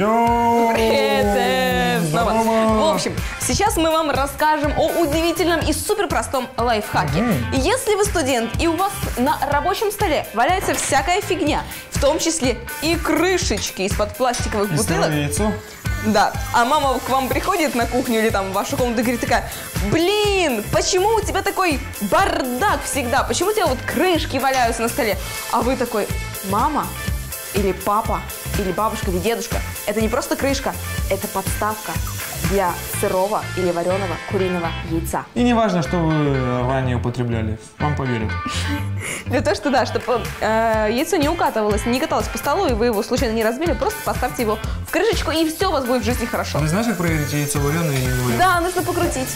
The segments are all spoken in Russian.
Йоу! Привет! Снова. В общем, сейчас мы вам расскажем о удивительном и супер простом лайфхаке. Мгм. Если вы студент и у вас на рабочем столе валяется всякая фигня, в том числе и крышечки из-под пластиковых И бутылок, яйцо. да, а мама к вам приходит на кухню или там в вашу комнату и говорит такая, блин, почему у тебя такой бардак всегда, почему у тебя вот крышки валяются на столе? А вы такой, мама или папа, или бабушка, или дедушка, это не просто крышка, это подставка для сырого или вареного куриного яйца. И не важно, что вы ранее употребляли, вам поверят. Для того, что да, чтобы яйцо не укатывалось, не каталось по столу, и вы его случайно не разбили, просто поставьте его в крышечку, и все у вас будет в жизни хорошо. Вы знаешь, как проверить яйцо вареное или не вареное? Да, нужно покрутить.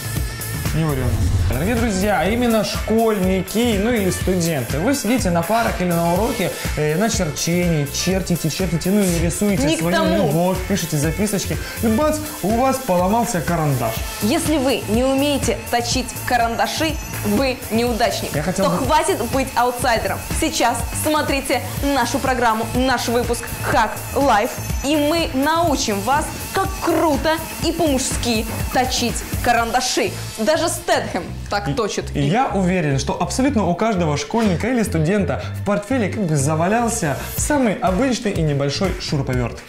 Не вареное. Дорогие друзья, а именно школьники, ну или студенты, вы сидите на парах или на уроке э, на черчении, чертите, чертите, ну или рисуете Не свою тому. любовь, пишите записочки, и бац, у вас поломался карандаш. Если вы не умеете точить карандаши, вы неудачник. Я хотел то бы- хватит быть аутсайдером. Сейчас смотрите нашу программу, наш выпуск Hack Life, и мы научим вас, как круто и по-мужски точить карандаши. Даже Стэтхэм так точит. И я уверен, что абсолютно у каждого школьника или студента в портфеле как бы завалялся самый обычный и небольшой шуруповерт.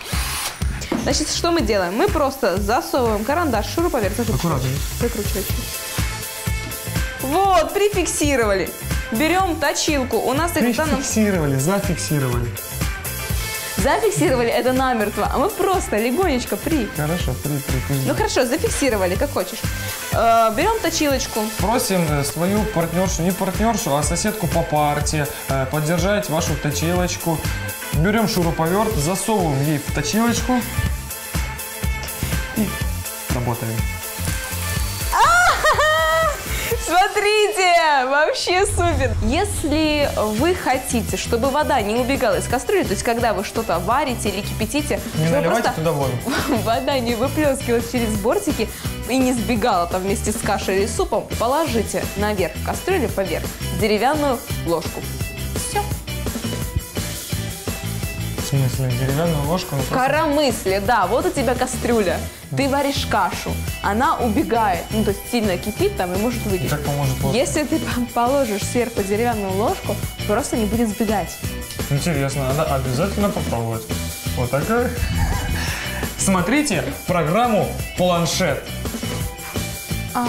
Значит, что мы делаем? Мы просто засовываем карандаш, шуруповерт, закручиваем. Аккуратно. Закручивайте. Вот, прификсировали. Берем точилку. У нас их в данном Прификсировали, зафиксировали. Зафиксировали это намертво, а мы просто легонечко при. Хорошо, при, при, при. Ну хорошо, зафиксировали, как хочешь. Э, берем точилочку. Просим э, свою партнершу, не партнершу, а соседку по парте э, поддержать вашу точилочку. Берем шуруповерт, засовываем ей в точилочку и работаем. Смотрите, вообще супер. Если вы хотите, чтобы вода не убегала из кастрюли, то есть когда вы что-то варите или кипятите, Не чтобы просто туда воду. вода не выплескивалась через бортики и не сбегала там вместе с кашей или супом, положите наверх кастрюли поверх деревянную ложку. Смысле, деревянную ложку? Ну, просто- Коромысле, да, вот у тебя кастрюля. Ты варишь кашу, она убегает, ну то есть сильно кипит там и может выйти. Как поможет ложка? Если ты по- положишь сверху деревянную ложку, просто не будет сбегать. Интересно, надо обязательно попробовать. Вот такая. Смотрите программу «Планшет». А,